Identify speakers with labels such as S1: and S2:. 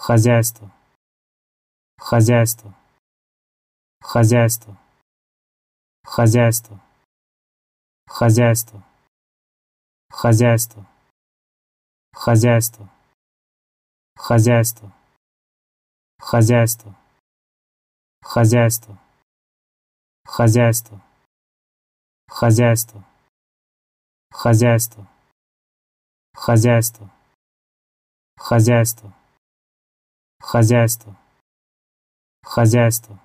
S1: хозяйство хозяйство хозяйство хозяйство хозяйство хозяйство хозяйство хозяйство хозяйство хозяйство хозяйство хозяйство хозяйство хозяйство хозяйство хозяйство. Хозяйство